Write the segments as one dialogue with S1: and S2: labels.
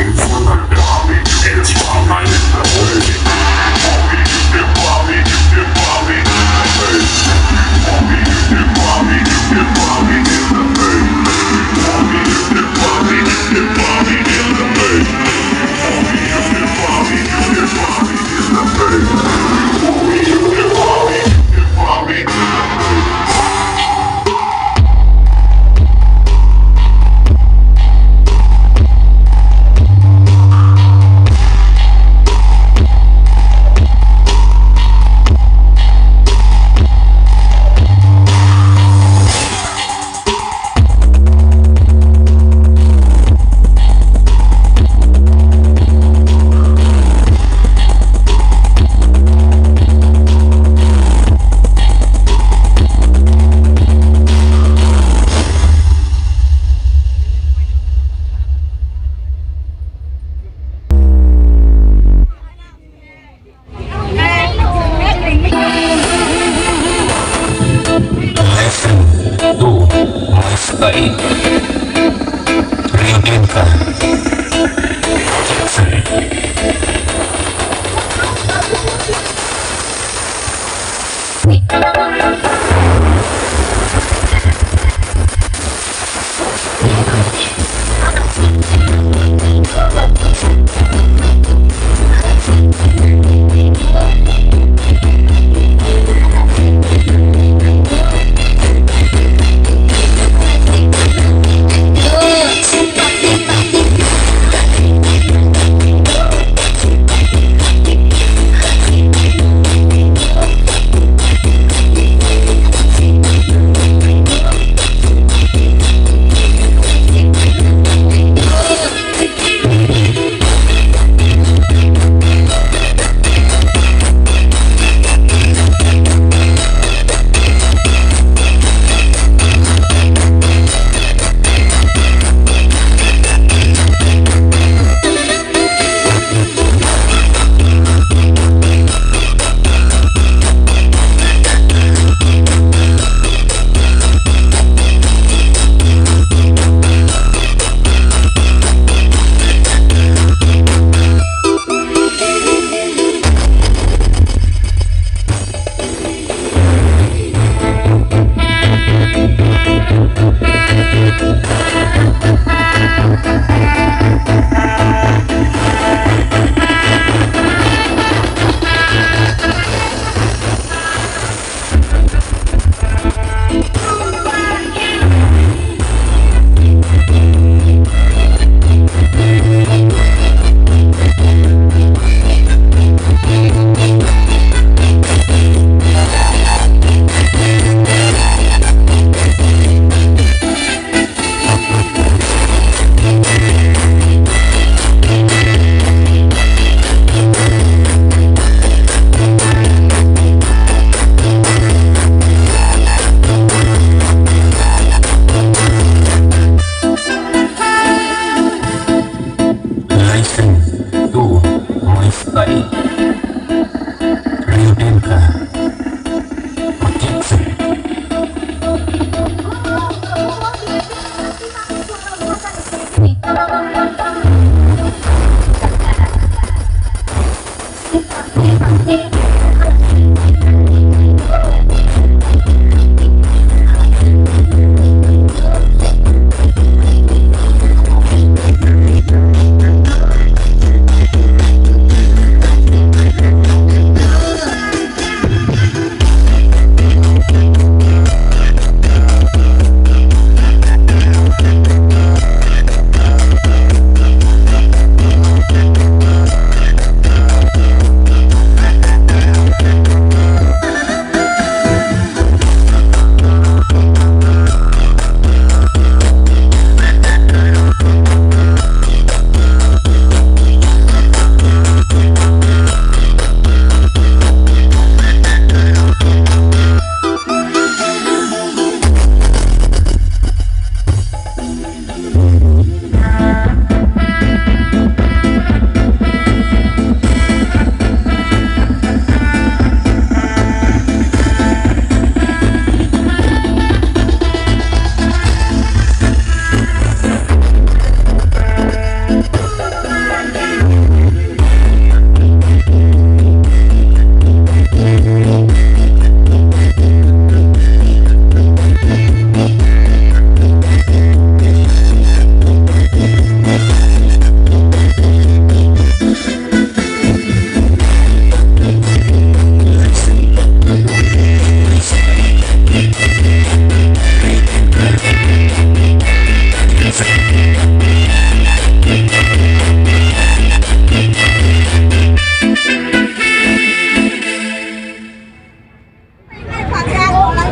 S1: It's a night that I'll be, it's my night. babae. Reveal.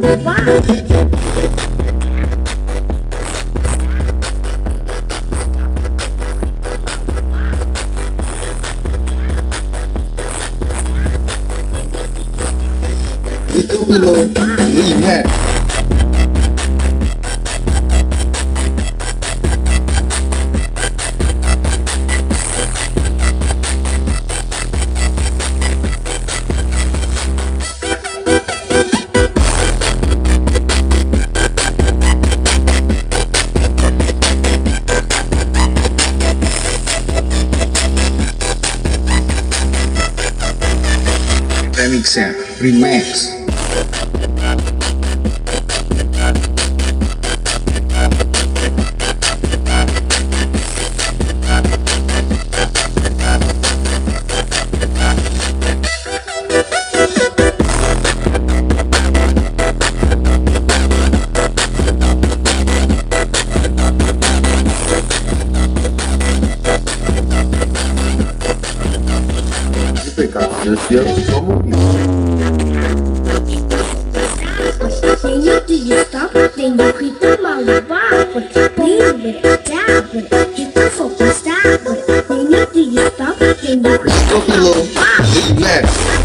S2: with it. Then after you stop, then you
S3: hit the molly bob. It's mad. Hit Mixer ya, Remax. człowieka. Zresztą co mówisz?
S2: When you do your stuff, then you keep them on the bar, but leave it, dab it, you can focus, dab it. When you do your stuff, then you keep them on the bar. Stop it, little.
S3: It's next.